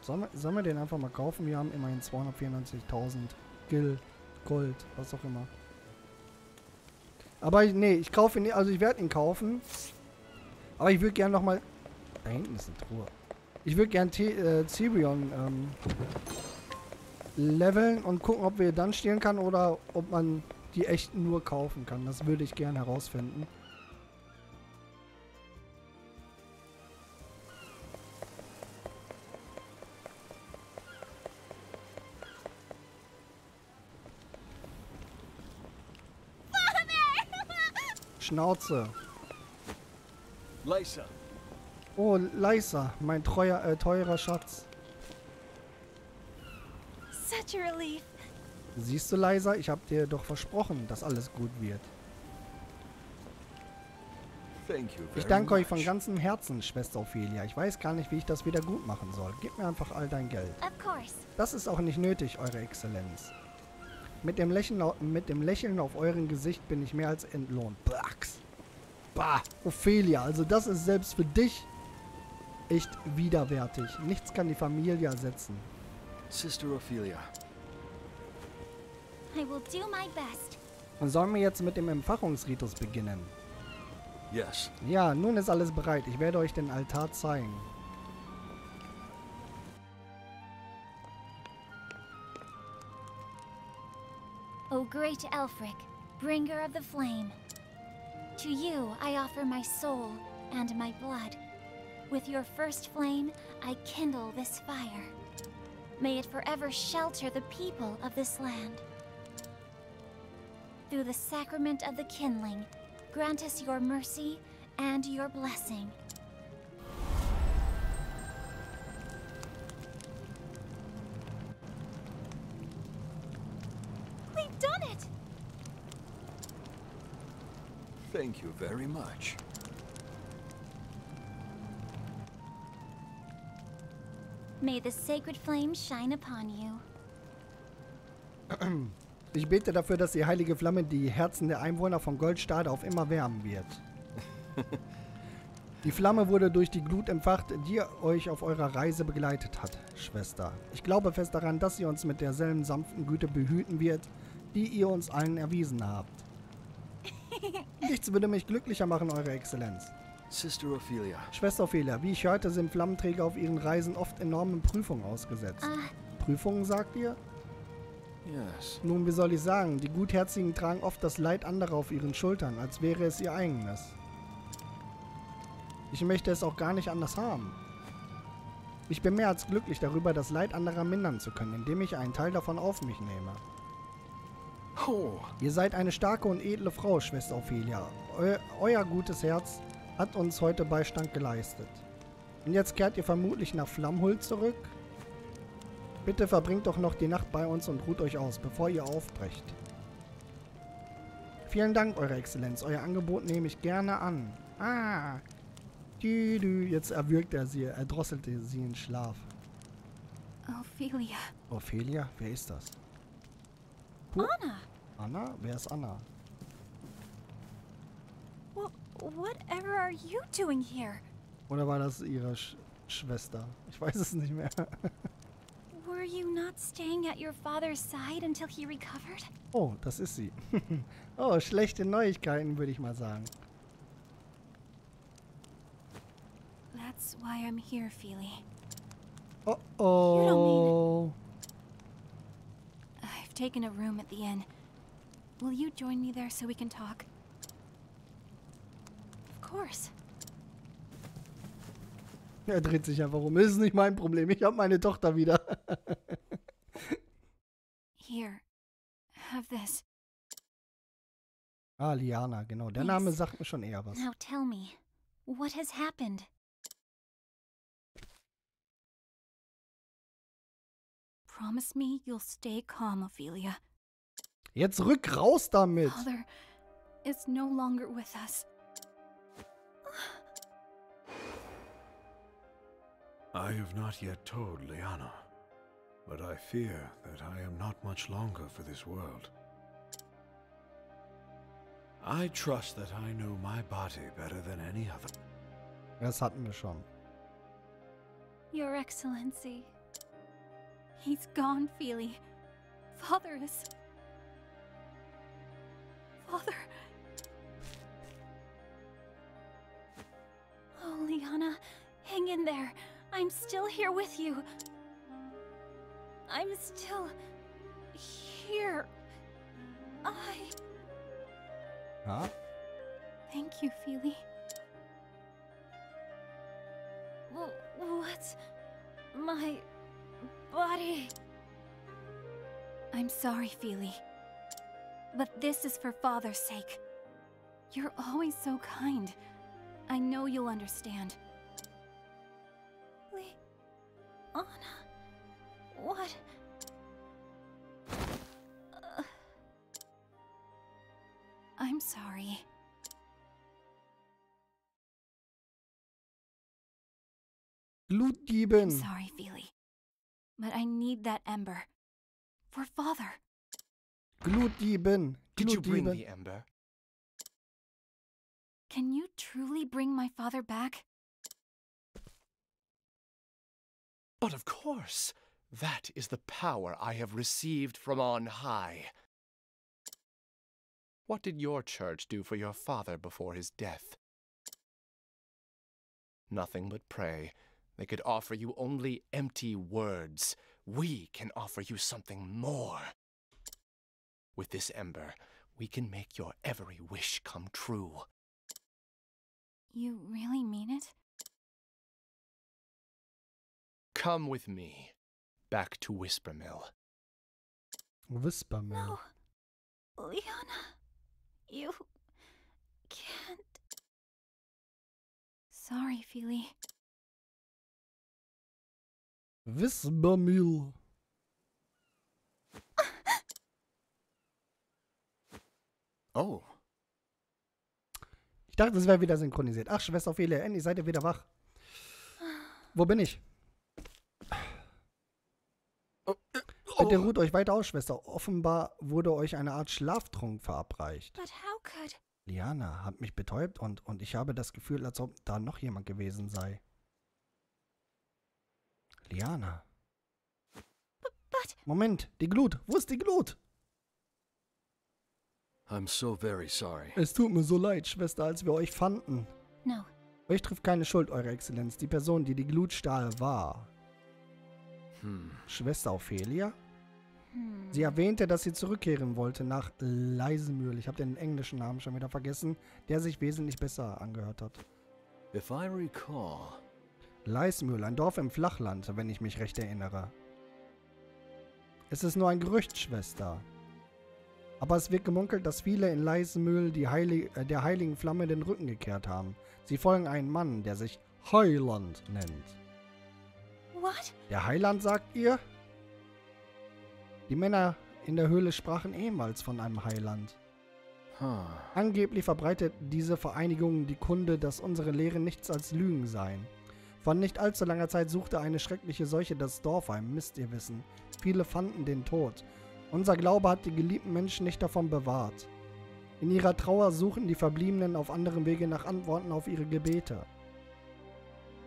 Sollen wir, sollen wir den einfach mal kaufen? Wir haben immerhin 294.000 Gil, Gold, was auch immer. Aber ich, nee, ich kaufe ihn. Also ich werde ihn kaufen. Aber ich würde gerne nochmal... Da hinten ist eine Truhe. Ich würde gerne äh, Tyrion ähm, leveln und gucken, ob wir dann stehlen kann oder ob man die echt nur kaufen kann. Das würde ich gerne herausfinden. Schnauze. Lysa, Oh, Lysa, mein treuer, äh, teurer Schatz. Such a relief. Siehst du, Lysa, ich habe dir doch versprochen, dass alles gut wird. thank you very Ich danke euch von ganzem Herzen, Schwester Ophelia. Ich weiß gar nicht, wie ich das wieder gut machen soll. Gib mir einfach all dein Geld. Of course. Das ist auch nicht nötig, Eure Exzellenz. Mit dem, Lächeln, mit dem Lächeln auf eurem Gesicht bin ich mehr als entlohnt. Brax. Bah, Ophelia, also das ist selbst für dich echt widerwärtig. Nichts kann die Familie ersetzen. Sister Ophelia, I will do my best. Und sollen wir jetzt mit dem Empfachungsritus beginnen? yes, Ja, nun ist alles bereit. Ich werde euch den Altar zeigen. O great Elfric, bringer of the flame, to you I offer my soul and my blood. With your first flame, I kindle this fire. May it forever shelter the people of this land. Through the sacrament of the kindling, grant us your mercy and your blessing. We've done it! thank you very much. May the sacred flame shine upon you. Ich bete dafür, dass die heilige Flamme die Herzen der Einwohner von Goldstade auf immer wärmen wird. Die Flamme wurde durch die Glut entfacht, die euch auf eurer Reise begleitet hat, Schwester. Ich glaube fest daran, dass sie uns mit derselben sanften Güte behüten wird, die ihr uns allen erwiesen habt. Nichts würde mich glücklicher machen, Eure Exzellenz. Sister Ophelia, Schwester Ophelia, wie ich hörte, sind Flammenträger auf ihren Reisen oft enormen Prüfungen ausgesetzt. Ah, Prüfungen, sagt ihr? yes, Nun, wie soll ich sagen, die Gutherzigen tragen oft das Leid anderer auf ihren Schultern, als wäre es ihr eigenes. Ich möchte es auch gar nicht anders haben. Ich bin mehr als glücklich darüber, das Leid anderer mindern zu können, indem ich einen Teil davon auf mich nehme. oh, Ihr seid eine starke und edle Frau, Schwester Ophelia. Eu euer gutes Herz hat uns heute Beistand geleistet. Und jetzt kehrt ihr vermutlich nach Flammhult zurück? Bitte verbringt doch noch die Nacht bei uns und ruht euch aus, bevor ihr aufbrecht. Vielen Dank, Eure Exzellenz. Euer Angebot nehme ich gerne an. Ah. Dü. Jetzt erwürgt er sie, er drosselte sie in Schlaf. Ophelia. Ophelia? Wer ist das? Hu- Anna! Anna? Wer ist Anna? Whatever are you doing here? Oder war das ihre Sch Schwester? Ich weiß es nicht mehr. Were you not staying at your father's side until he recovered? Oh, das ist sie. oh, schlechte Neuigkeiten, würde ich mal sagen. That's why I'm here, Feely. Oh oh. I've taken a room at the inn. Will you join me there so we can talk? Er dreht sich einfach um. Ist nicht mein Problem. Ich habe meine Tochter wieder. Here. Have this. ah, Liana, genau. Der Yes. Name sagt mir schon eher was. Now tell me, what has happened? Promise me you'll stay calm, Ophelia. Jetzt rück raus damit. Father is no longer with us. I have not yet told Liana, but I fear that I am not much longer for this world. I trust that I know my body better than any other. Das hatten wir schon. Your Excellency. He's gone, Feely. Father is. Father. Oh, Liana, hang in there. I'm still here with you. I'm still here. I. Ja? Thank you, Feely. w- What's my body? I'm sorry, Feely. But this is for Father's sake. You're always so kind. I know you'll understand. Anna. What? Uh. I'm sorry. I'm sorry, Feely. But I need that ember. For Father. Blutdieben. Did you bring the ember? Can you truly bring my father back? But of course, that is the power I have received from on high. What did your church do for your father before his death? Nothing but pray. They could offer you only empty words. We can offer you something more. With this ember, we can make your every wish come true. You really mean it? Come with me, back to Whispermill. Whispermill. No. Liana. You. can't. Sorry, Feely. Whispermill. Oh, Ich dachte, es wäre wieder synchronisiert. Ach, Schwester Ophelia, endlich seid ihr wieder wach. Wo bin ich? Bitte ruht euch weiter aus, Schwester. Offenbar wurde euch eine Art Schlaftrunk verabreicht. But how could. Liana hat mich betäubt und, und ich habe das Gefühl, als ob da noch jemand gewesen sei. Liana. But. Moment, die Glut. Wo ist die Glut? I'm so very sorry. Es tut mir so leid, Schwester, als wir euch fanden. No. Euch trifft keine Schuld, Eure Exzellenz. Die Person, die die Glut stahl, war Hmm. Schwester Ophelia. Hmm. Sie erwähnte, dass sie zurückkehren wollte nach Leisemühl. Ich habe den englischen Namen schon wieder vergessen, der sich wesentlich besser angehört hat. If I recall, Leismühl, ein Dorf im Flachland, wenn ich mich recht erinnere. Es ist nur ein Gerücht, Schwester. Aber es wird gemunkelt, dass viele in Leismühl die Heilig äh, der heiligen Flamme den Rücken gekehrt haben. Sie folgen einem Mann, der sich Heiland nennt. What? Der Heiland, sagt ihr? Die Männer in der Höhle sprachen ebenfalls von einem Heiland. Angeblich verbreitet diese Vereinigung die Kunde, dass unsere Lehren nichts als Lügen seien. Vor nicht allzu langer Zeit suchte eine schreckliche Seuche das Dorf ein, müsst ihr wissen. Viele fanden den Tod. Unser Glaube hat die geliebten Menschen nicht davon bewahrt. In ihrer Trauer suchen die Verbliebenen auf anderem Wege nach Antworten auf ihre Gebete.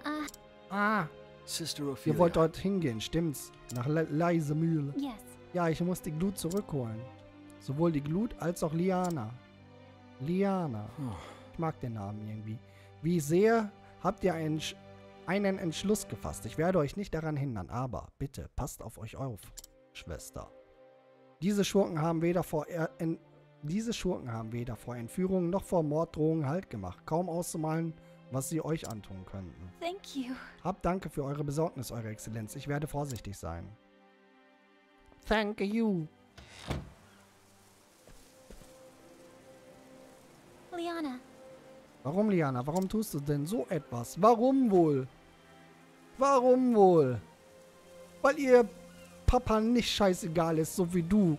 Ah, Ah, Sister ihr Ophelia. wollt dort hingehen, stimmt's? Nach Le Leise Mühle. yes. Ja, ich muss die Glut zurückholen. Sowohl die Glut als auch Liana. Liana. Ich mag den Namen irgendwie. Wie ich sehe, habt ihr einen, einen Entschluss gefasst. Ich werde euch nicht daran hindern, aber bitte passt auf euch auf, Schwester. Diese Schurken haben weder vor er en diese Schurken haben weder vor Entführungen noch vor Morddrohungen Halt gemacht. Kaum auszumalen, was sie euch antun könnten. Thank you. Habt Danke für eure Besorgnis, Eure Exzellenz. Ich werde vorsichtig sein. Thank you. Liana, Warum, Liana? Warum tust du denn so etwas? Warum wohl? Warum wohl? Weil ihr Papa nicht scheißegal ist, so wie du.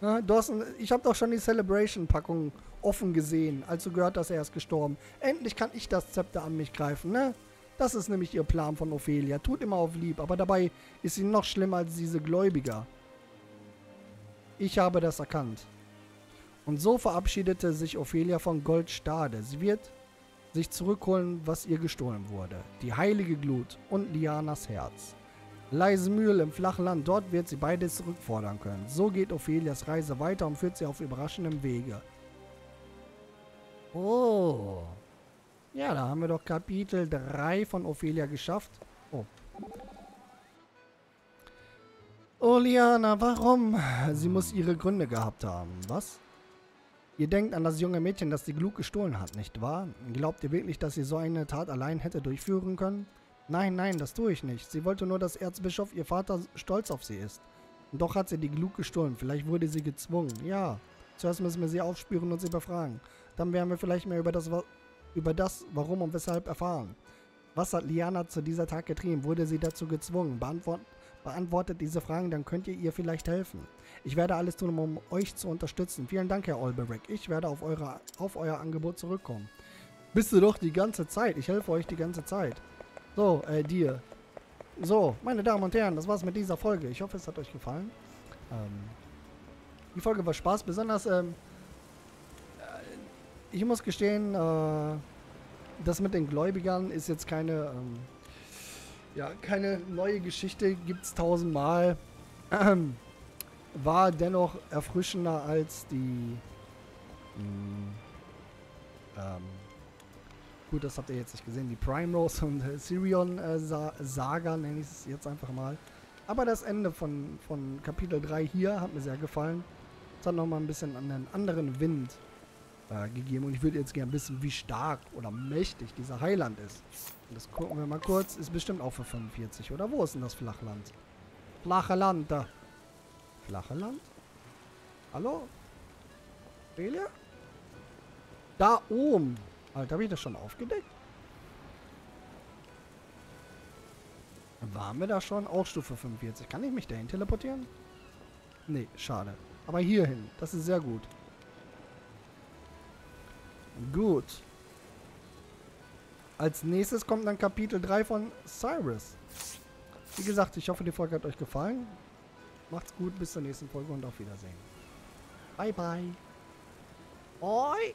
Ja, du hast ein, ich habe doch schon die Celebration-Packung offen gesehen, als du gehört hast, er ist gestorben. Endlich kann ich das Zepter an mich greifen, ne? Das ist nämlich ihr Plan von Ophelia. Tut immer auf lieb, aber dabei ist sie noch schlimmer als diese Gläubiger. Ich habe das erkannt. Und so verabschiedete sich Ophelia von Goldstade. Sie wird sich zurückholen, was ihr gestohlen wurde. Die heilige Glut und Lianas Herz. Leise Mühl im flachen Land, dort wird sie beides zurückfordern können. So geht Ophelias Reise weiter und führt sie auf überraschendem Wege. Oh. Ja, da haben wir doch Kapitel 3 von Ophelia geschafft. Oh. Oh, Liana, warum? Sie muss ihre Gründe gehabt haben. Was? Ihr denkt an das junge Mädchen, das die Glut gestohlen hat, nicht wahr? Glaubt ihr wirklich, dass sie so eine Tat allein hätte durchführen können? Nein, nein, das tue ich nicht. Sie wollte nur, dass Erzbischof, ihr Vater, stolz auf sie ist. Und doch hat sie die Glut gestohlen. Vielleicht wurde sie gezwungen. Ja. Zuerst müssen wir sie aufspüren und sie befragen. Dann werden wir vielleicht mehr über das, über das Warum und Weshalb erfahren. Was hat Liana zu dieser Tat getrieben? Wurde sie dazu gezwungen? Beantwort, beantwortet diese Fragen, dann könnt ihr ihr vielleicht helfen. Ich werde alles tun, um euch zu unterstützen. Vielen Dank, Herr Olberick. Ich werde auf, eure, auf euer Angebot zurückkommen. Bist du doch die ganze Zeit. Ich helfe euch die ganze Zeit. So, äh, dir. So, meine Damen und Herren, das war's mit dieser Folge. Ich hoffe, es hat euch gefallen. Ähm, die Folge war Spaß, besonders, ähm, äh, ich muss gestehen, äh, das mit den Gläubigern ist jetzt keine, ähm, ja, keine neue Geschichte, gibt's tausendmal. Ähm, war dennoch erfrischender als die, mh, ähm, gut, das habt ihr jetzt nicht gesehen, die Primrose und äh, Sirion äh, Sa Saga, nenne ich es jetzt einfach mal. Aber das Ende von, von Kapitel 3 hier hat mir sehr gefallen. Es hat nochmal ein bisschen einen anderen Wind äh, gegeben. Und ich würde jetzt gerne wissen, wie stark oder mächtig dieser Heiland ist. Und das gucken wir mal kurz. Ist bestimmt auch für 45, oder? Wo ist denn das Flachland? Flache Land, da. Flache Land? Hallo? Relia? Da oben. Alter, habe ich das schon aufgedeckt? Waren wir da schon? Auch Stufe 45. Kann ich mich dahin teleportieren? Nee, schade. Aber hierhin. Das ist sehr gut. Gut. Als nächstes kommt dann Kapitel 3 von Cyrus. Wie gesagt, ich hoffe, die Folge hat euch gefallen. Macht's gut, bis zur nächsten Folge und auf Wiedersehen. Bye, bye. Oi.